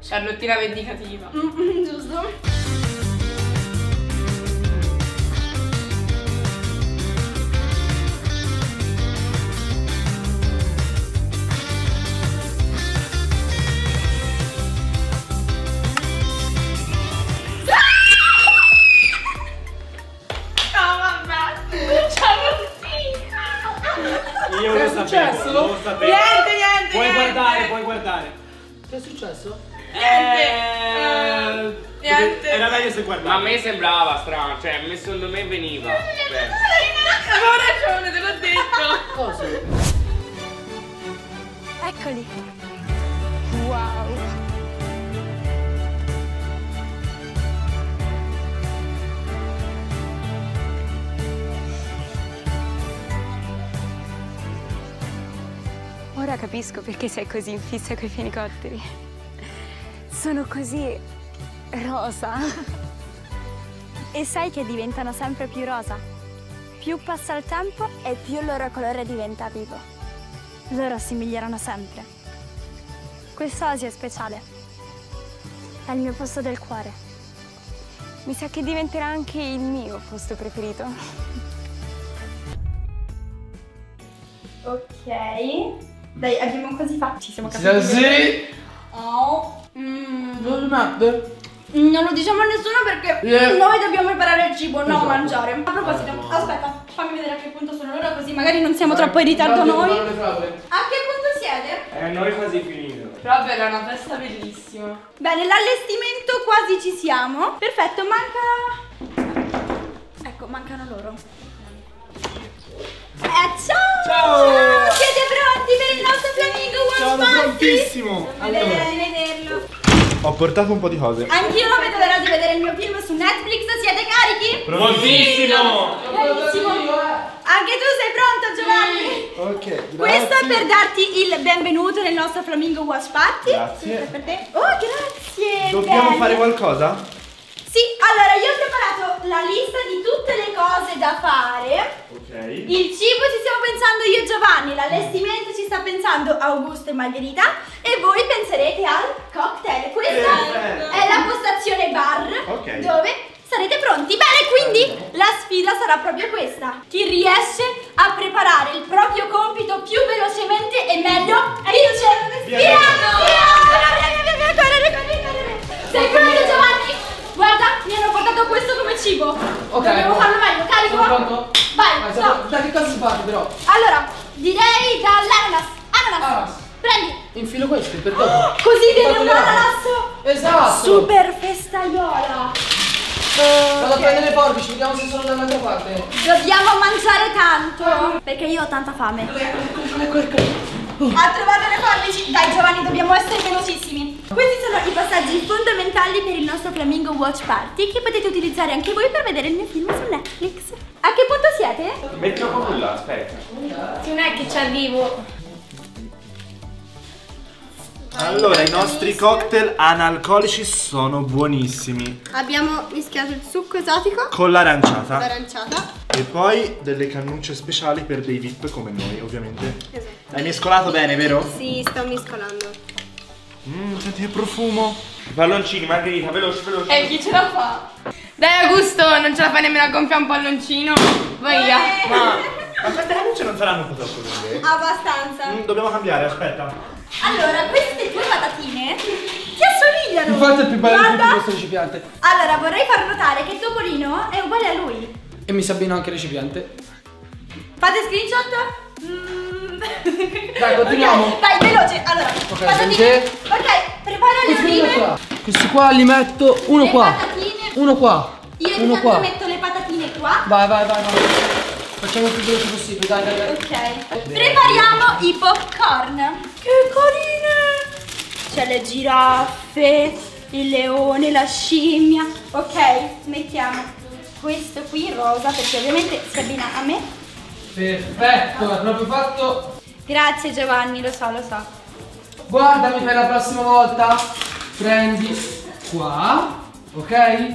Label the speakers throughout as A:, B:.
A: Charlottina vendicativa.
B: Mm, giusto.
A: No, vabbè. Charlottina.
C: Io
D: Che
C: lo
D: è
C: sapevo,
D: successo?
C: lo sapevo.
A: Niente, niente.
C: Puoi
A: niente.
C: guardare, puoi guardare.
D: Che è successo?
C: Eh,
A: Niente.
C: Era meglio se guardavi.
E: Ma a me sembrava strano, cioè a me secondo me veniva. Cioè,
A: Avevo ragione, te l'ho detto.
D: Cosa?
B: Eccoli. Wow.
F: Ora capisco perché sei così in fissa coi fenicotteri. Sono così rosa.
B: E sai che diventano sempre più rosa? Più passa il tempo e più il loro colore diventa vivo. Loro si migliorano sempre. Quest'oasi è speciale. È il mio posto del cuore.
F: Mi sa che diventerà anche il mio posto preferito.
B: Ok. Dai, abbiamo quasi fatto. Ci siamo capiti.
D: sì.
B: Oh. Mm.
D: Dove mette?
B: Non lo diciamo a nessuno perché
D: Yeah.
B: noi dobbiamo preparare il cibo, non
D: Esatto.
B: mangiare. A proposito, aspetta, fammi vedere a che punto sono l'ora così magari non siamo troppo in ritardo noi. A che punto siete?
E: eh, noi quasi finito.
A: Però bella, è una festa bellissima.
B: Bene, l'allestimento quasi ci siamo. Perfetto, manca. Ecco, mancano loro. Eh, ciao!
C: Ciao!
B: Siete pronti per il nostro flamingo One
G: Sono prontissimo!
B: Non vedo l'ora di vederlo.
G: Ho portato un po' di cose.
B: Anch'io non vedo l'ora di vedere il mio film su Netflix. Siete carichi?
E: Prontissimo!
B: Bellissimo. Anche tu sei pronto, Giovanni?
G: Ok, grazie.
B: Questo è per darti il benvenuto nel nostro Flamingo Watch Party.
G: Grazie.
B: Per te. Oh, grazie.
G: Dobbiamo
B: bello.
G: fare qualcosa?
B: Sì, allora io ho preparato la lista di tutte le cose da fare.
G: Ok.
B: Il cibo ci stiamo pensando io e Giovanni, l'allestimento ci sta pensando Augusto e Margherita e voi penserete al cocktail. Questa
G: Perfetto.
B: è la postazione bar
G: Ok.
B: dove sarete pronti. Bene, quindi la sfida sarà proprio questa. Chi riesce a preparare il proprio compito più velocemente e meglio cibo.
D: Ok.
B: Dobbiamo farlo meglio, carico.
D: Sono pronto?
B: Vai,
D: Ah,
B: no.
D: siamo- Da che cosa si parte però?
B: Allora, direi dall'ananas. Ananas.
D: Ananas.
B: Prendi.
D: Infilo questi per dopo.
B: Così viene un ananas
D: Esatto.
B: super festaiola.
D: Vado a prendere le forbici, vediamo se sono dall'altra parte.
B: Dobbiamo mangiare tanto. Perché io ho tanta fame.
D: Ecco, ecco.
B: Ha trovato le forbici. Dai Giovanni, dobbiamo essere velocissimi. Questi sono i passaggi fondamentali per il nostro Flamingo Watch Party che potete utilizzare anche voi per vedere il mio film su Netflix. A che punto siete?
E: Metti un po' là, aspetta.
A: Non è che ci arrivo.
G: Allora, i nostri cocktail analcolici sono buonissimi.
H: Abbiamo mischiato il succo esotico,
G: Con l'aranciata.
H: l'aranciata.
G: E poi delle cannucce speciali per dei VIP come noi, ovviamente.
H: Esatto.
G: Hai mescolato bene, vero?
H: Sì, sto mescolando.
G: Mmm, senti che profumo.
E: Palloncini, Margherita, veloce, veloce.
A: E chi ce la fa? Dai Augusto, non ce la fai nemmeno a gonfiare un palloncino. Vai via.
G: Ma, ma queste cannucce non saranno un po' troppo lunghe?
B: Abbastanza.
G: Mm, dobbiamo cambiare, aspetta.
B: Allora, queste due patatine ti assomigliano.
D: Infatti è il più bello di questo recipiente.
B: Allora, vorrei far notare che Topolino è uguale a lui.
D: E mi si abbina anche il recipiente.
B: Fate screenshot? Mm.
D: Dai, continuiamo.
B: Ok, Dai, veloce. Allora,
D: Ok,
B: patatine. Ok, prepara le olive.
D: qua. Questi qua li metto uno
B: Le
D: qua.
B: patatine.
D: Uno qua.
B: Io
D: uno qua.
B: metto le patatine qua.
D: Vai, vai, vai, vai. Facciamo il più veloce possibile, dai, dai, dai.
B: Ok. Prepariamo i popcorn. Che carine! C'è le giraffe, il leone, la scimmia. Ok, mettiamo questo qui rosa perché ovviamente si abbina a me.
D: Perfetto, è proprio fatto.
B: Grazie Giovanni, lo so, lo so.
D: Guardami per la prossima volta. Prendi qua, ok?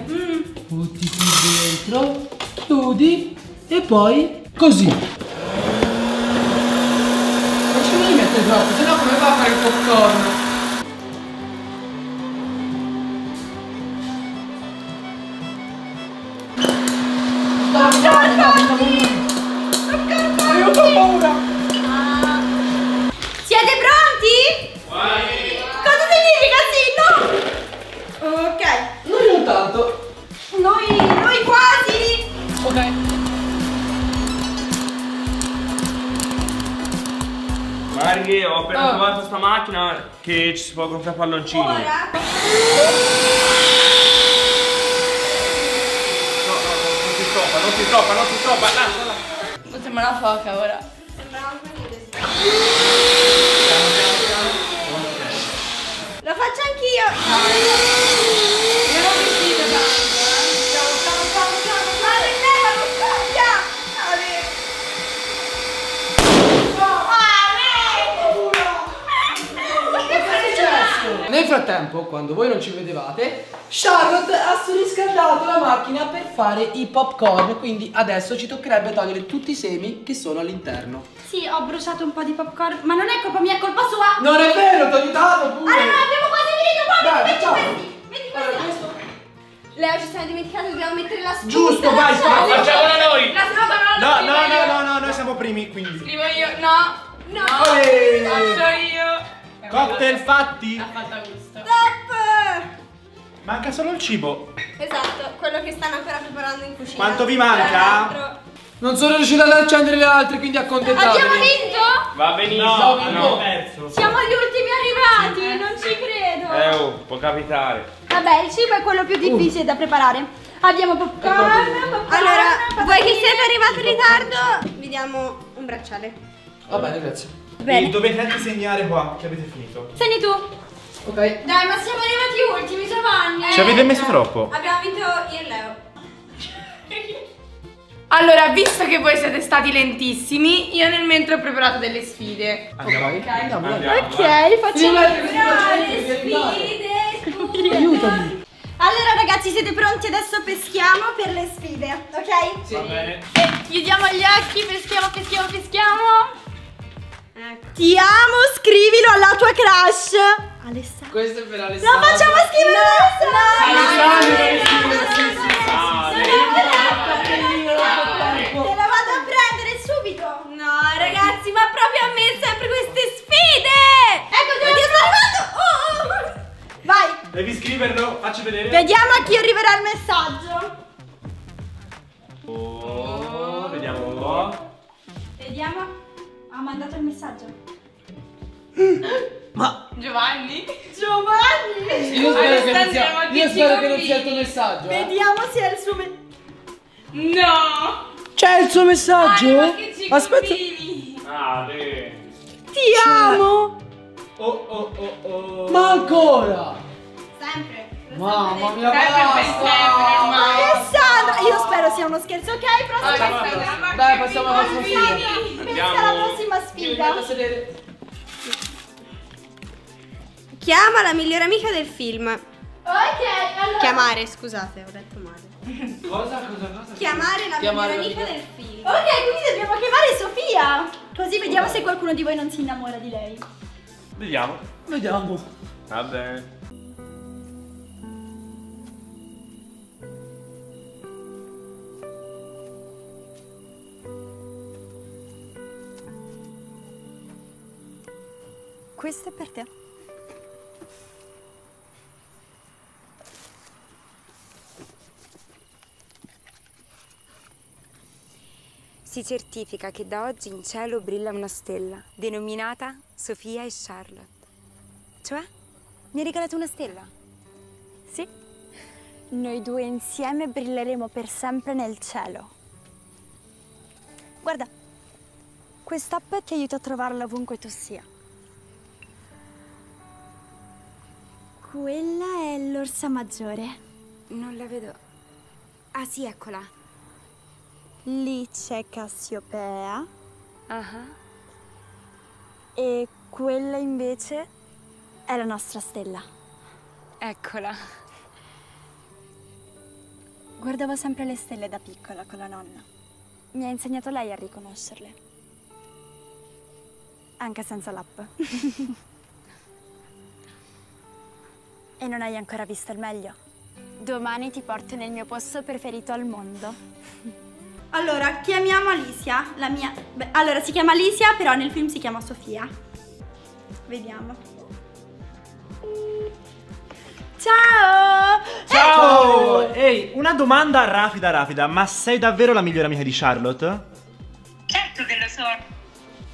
B: Mm.
D: Butti qui dentro, chiudi e poi così. Non ci devi mettere troppo, sennò come fa a fare il popcorn?
E: Marghi, ho appena
A: Oh.
E: trovato sta macchina che ci si può gonfiare palloncini.
B: Ora.
E: No, no, non si stoppa, non si stoppa, non si stoppa, lasciala.
A: Sembra una foca ora.
B: Lo faccio anch'io!
A: Io
D: frattempo, quando voi non ci vedevate, Charlotte ha surriscaldato la macchina per fare i popcorn, quindi adesso ci toccherebbe togliere tutti i semi che sono all'interno.
B: Sì, ho bruciato un po' di popcorn, ma non è colpa mia, è colpa sua!
D: Non è vero, ti ho aiutato pure!
B: Allora, abbiamo quasi finito!
D: Dai,
B: Vedi
D: facciamo.
B: questi! Vedi
D: Allora,
B: questi!
D: questo...
B: Leo, ci siamo dimenticati, dobbiamo mettere la spunta!
G: Giusto, vai, vai.
E: Facciamola noi!
A: La non
G: No,
A: la
G: no, no, no, no, noi siamo primi, quindi.
A: Scrivo io. No.
B: No!
G: Olè.
A: Faccio io.
G: Cocktail fatti.
A: Ha fatto gusto.
B: Stop!
G: Manca solo il cibo.
B: Esatto, quello che stanno ancora preparando in cucina.
G: Quanto vi manca?
D: Non sono riuscito ad accendere le altre, quindi accontentatevi.
B: Abbiamo vinto?
E: Va benissimo.
G: No,
E: no.
G: abbiamo perso.
B: Siamo gli ultimi arrivati, non ci credo.
E: Eh, oh, può capitare.
B: Vabbè, il cibo è quello più difficile da preparare. Abbiamo popcorn, popcorn Allora, voi che siete arrivati in ritardo, vi diamo un bracciale.
D: Va bene, grazie.
B: Bene.
G: E dovete anche segnare qua che avete finito.
B: Segni tu.
D: Ok.
B: Dai, ma siamo arrivati ultimi, Giovanni.
G: Ci avete messo troppo.
B: Abbiamo vinto io e Leo.
A: Allora, visto che voi siete stati lentissimi, io nel mentre ho preparato delle sfide.
G: Andiamo.
D: Andiamo, dai.
E: Andiamo.
B: Ok, facciamo le sfide.
D: Aiutami.
B: Allora ragazzi, siete pronti? Adesso peschiamo per le sfide, ok?
D: Sì.
G: Va bene.
B: Chiudiamo gli occhi, peschiamo, peschiamo, peschiamo. Ti amo, scrivilo alla tua crush. Alessandro.
D: Questo è per
B: La
D: Alessandro.
B: facciamo scrivere Alessandro.
E: Ah,
B: Non è vero. Te la vado a prendere subito. No, ragazzi, ma proprio a me sempre queste sfide. Ecco, ti sto arrivando. Oh, oh. Vai.
G: Devi scriverlo, facci vedere.
B: Vediamo a chi arriverà il messaggio. Mandato il messaggio.
A: Giovanni?
B: Giovanni!
D: Io spero che non sia,
A: ma
D: io spero che non sia il tuo messaggio. eh.
B: Vediamo se è il suo messaggio.
A: No!
D: C'è il suo messaggio?
A: Dai, ma che ci
D: Aspetta.
E: Ah.
B: Ti amo!
G: Oh, oh, oh, oh.
D: Ma ancora?
B: Sempre.
D: Mamma mia.
B: Alessandra! Io spero sia uno scherzo, ok? Prossima
A: Alessandra,
B: sfida.
D: Dai, passiamo alla prossima sfida.
B: Pensa alla prossima sfida.
D: metto a sedere.
B: Chiama la migliore amica del film. Ok, allora.
H: Chiamare, scusate, ho detto male.
D: Cosa, cosa, cosa?
B: Chiamare la migliore amica del film. Ok, quindi dobbiamo chiamare Sofia. Così vediamo se qualcuno di voi non si innamora di lei.
E: Vediamo.
D: Vediamo.
E: Va bene.
F: Questo è per te.
I: Si certifica che da oggi in cielo brilla una stella, denominata Sofia e Charlotte. Cioè, mi hai regalato una stella?
F: Sì. Noi due insieme brilleremo per sempre nel cielo. Guarda, quest'app ti aiuta a trovarla ovunque tu sia. Quella è l'orsa maggiore.
I: Non la vedo. Ah sì, eccola.
F: Lì c'è Cassiopea
I: Ah,
F: e quella invece è la nostra stella.
I: eccola.
F: Guardavo sempre le stelle da piccola con la nonna. Mi ha insegnato lei a riconoscerle. Anche senza l'app. e non hai ancora visto il meglio. Domani ti porto nel mio posto preferito al mondo.
B: Allora, chiamiamo Alicia, la mia... beh, allora, si chiama Alicia, però nel film si chiama Sofia. Vediamo. Ciao!
G: Ciao! Ehi, una domanda rapida, rapida. Ma sei davvero la migliore amica di Charlotte?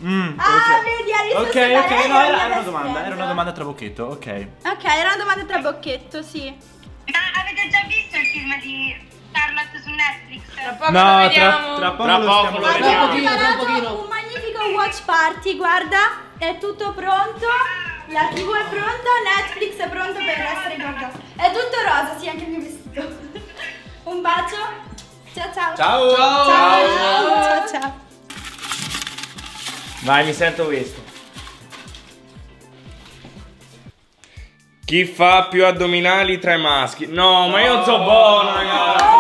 G: Mm,
B: Ah,
G: ok.
B: vedi, hai risposto
G: Ok, ok, no, era, era una domanda, era una domanda tra bocchetto, ok.
B: Ok, era una domanda tra bocchetto, sì.
I: Ma avete già visto il film di Charlotte su Netflix?
A: Tra poco
G: No,
A: lo
G: tra,
A: vediamo.
G: tra poco
E: Tra
G: lo
E: poco
G: stiamo
E: lo
G: vedendo.
E: vediamo.
D: pochino, tra un
B: preparato
D: pochino.
B: un magnifico watch party, guarda, è tutto pronto. La TV è pronta, Netflix è pronto per essere guardato. È tutto rosa, sì, anche il mio vestito. Un bacio. Ciao ciao.
E: Ciao.
B: Ciao ciao. ciao, ciao.
E: Vai, mi sento questo. Chi fa più addominali tra i maschi? No, ma io non so buono, ragazzi. No.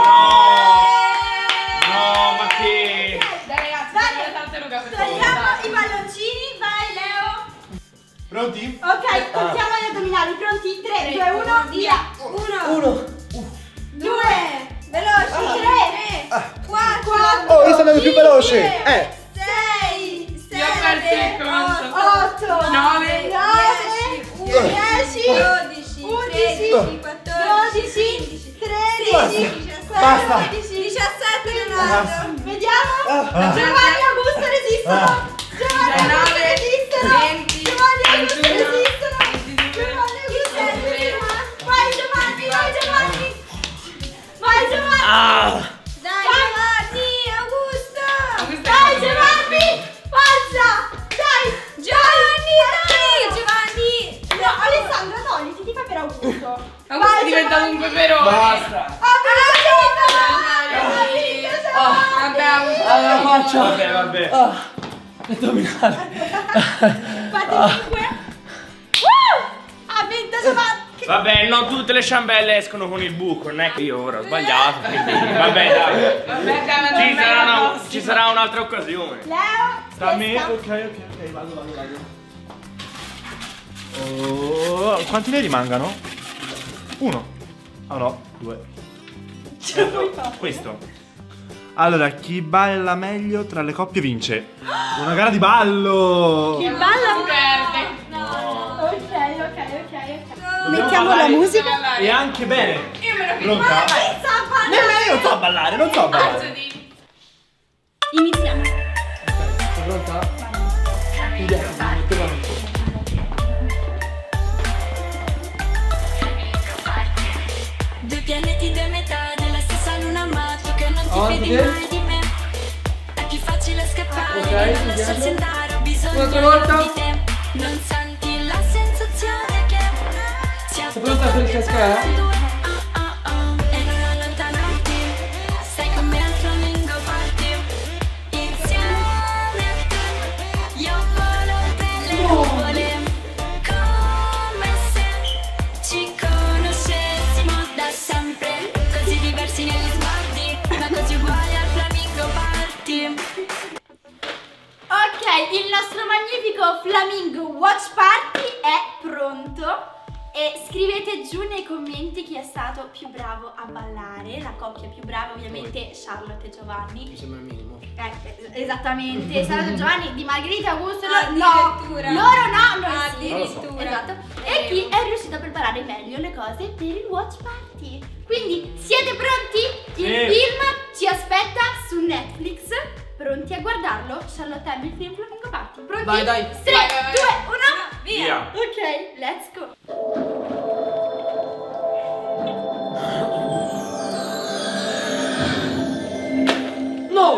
E: No, ma che.
A: Dai ragazzi,
B: Vai.
A: dai, per
B: Togliamo i palloncini, vai Leo.
G: Pronti?
B: Ok, contiamo gli addominali, pronti? 3, 2, 1, via. 1,
D: Uno.
B: 2, veloci, 3, 4,
G: Oh, io sto andando più veloce. Eh.
A: 9,
B: 9, 10,
H: 12,
B: 11,
H: 13, 14,
B: 12, 13, 14, 15, 17, Leonardo. Vediamo. Giovanni e Augusto resistono. Giovanni e Augusto
A: 19,
B: resistono.
A: 20,
B: Giovanni Augusto
A: 21,
B: resistono.
A: 22,
B: Giovanni Augusto
A: 23.
B: resistono. Vai Giovanni, vai Giovanni. Vai Giovanni. Giovanni,
A: Diventa un peperone.
D: Basta.
B: Vinto Giovanni.
A: Vabbè, Augusto.
D: Allora faccio.
E: Vabbè, vabbè.
D: Ah, addominali.
B: Fate 5. Ha vinto Giovanni.
E: Vabbè, non tutte le ciambelle escono con il buco, non è che io ora ho sbagliato. quindi- Vabbè, dai.
A: Vabbè, dai,
E: Ci sarà, una- ci sarà un'altra occasione.
B: Leo.
G: Sta a me? Ok, ok, ok, vado, vado, vado. Oh, quanti ne rimangano? Uno. Ah no, due. Questo. Allora, chi balla meglio tra le coppie vince. Una gara di ballo!
B: Chi balla?
A: Si perde.
B: Ok, ok, ok, ok.
G: Dobbiamo
B: Mettiamo la musica.
G: E anche bene!
A: Io me lo
G: Pronta?
B: Ma chi sa ballare?
G: Nemmeno io so ballare, non so ballare.
B: Iniziamo.
J: Tu che non ti
D: Avanti,
J: fidi
D: te.
J: mai di me. È più facile scappare, non andare, ho bisogno
D: Un'altra volta.
J: di te. Non senti la sensazione che
D: Sei pronta per cascare?
J: Flamingo
B: Watch Party è pronto. E scrivete giù nei commenti chi è stato più bravo a ballare. La coppia più brava, ovviamente, Charlotte e Giovanni.
D: Mi sembra il minimo.
B: Eh, esattamente, Charlotte e Giovanni di Margherita Augusto.
H: Addirittura.
B: No, loro no, noi sì.
H: Addirittura.
B: Esatto. E chi è riuscito a preparare meglio le cose per il Watch Party. Quindi, siete pronti?
D: Vai, dai.
B: 3,
A: Vai, vai, vai.
B: 2, 1.
E: Via.
B: Ok, let's go.
D: No!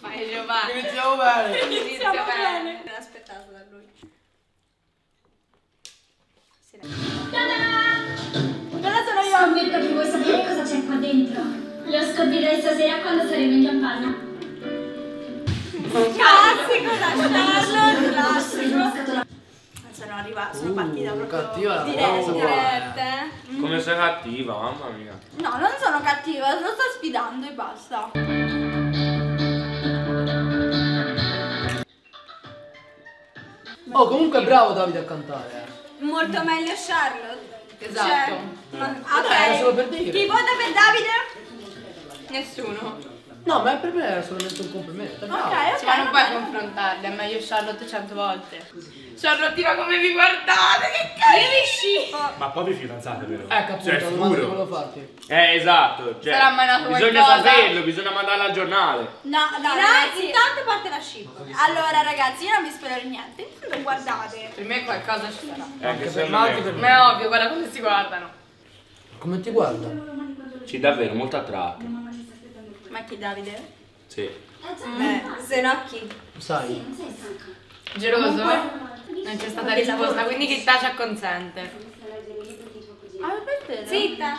A: Vai Giovanni.
D: Iniziamo bene.
A: Inizia bene.
H: Non aspettato da lui.
B: Quella sono io.
J: Scommetto che vuoi sapere cosa c'è qua dentro. Lo scoprirai stasera quando saremo in campagna.
B: Classico da Charlotte, classico. Sono arrivata, sono partita proprio
D: cattiva la
B: diretta.
D: cosa.
B: diretta.
E: Come sei cattiva, mamma mia.
B: No, non sono cattiva, lo sto sfidando e basta.
D: Oh, comunque bravo Davide a cantare. eh.
H: Molto meglio Charlotte.
A: Esatto.
H: Cioè, ma-
D: Dai, era solo per
B: Ok.
D: dire.
B: Chi vota per Davide?
A: Nessuno.
D: No, ma per me era solamente un complimento.
B: Ok, ok.
A: Sì, ma non puoi confrontarli, è meglio Charlotte cento volte. Charlottina come vi guardate, che carino!
G: Ma poi vi fidanzate, vero?
D: Ecco appunto,
E: Cioè,
D: la domanda che
E: sicuro.
D: volevo farti.
E: Eh, esatto. Cioè,
A: Sarà mai nato
E: bisogna
A: qualcosa?
E: saperlo, bisogna mandarlo al giornale.
B: No, no, ragazzi, intanto parte la ship. Allora, ragazzi, io non vi spoilerò niente. Intanto guardate.
A: Per me qualcosa ci sarà.
E: Eh, anche
D: per me, anche
E: me.
D: per
A: Ma è ovvio, guarda come si guardano.
D: Come ti guarda?
E: Sì, davvero, molto attratto.
B: Ma chi Davide?
E: Sì.
H: Eh, se no chi?
D: Sai?
A: Geloso? Non c'è stata risposta, quindi chi tace acconsente.
B: Ah, per te?
H: Zitta.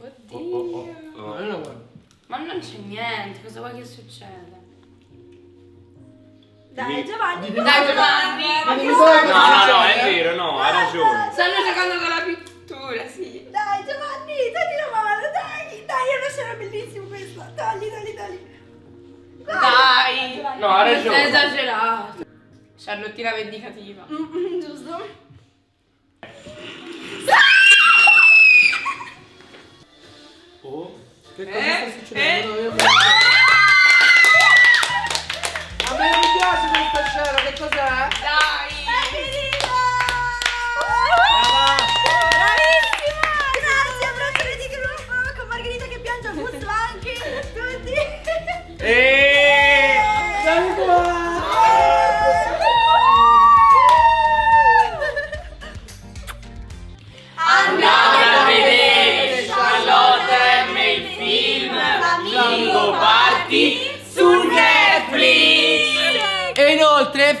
E: Oh, oh, oh, oh.
D: guardo.
A: Ma non c'è niente, cosa vuoi che succeda?
B: Dai, Giovanni.
A: Dai Giovanni!
D: Ma vuoi
E: No, no, no, è vero, no, hai ragione.
A: Stanno giocando con la pittura, sì.
B: Togli, togli, togli.
A: Dai!
E: No, ha
A: Sei
E: ragione.
A: esagerato. Charlottina vendicativa.
B: Mm, giusto?
D: Oh, che cosa
A: Eh?
D: sta succedendo? Io-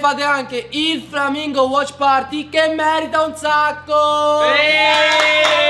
D: fate anche il Flamingo Watch Party che merita un sacco!
E: E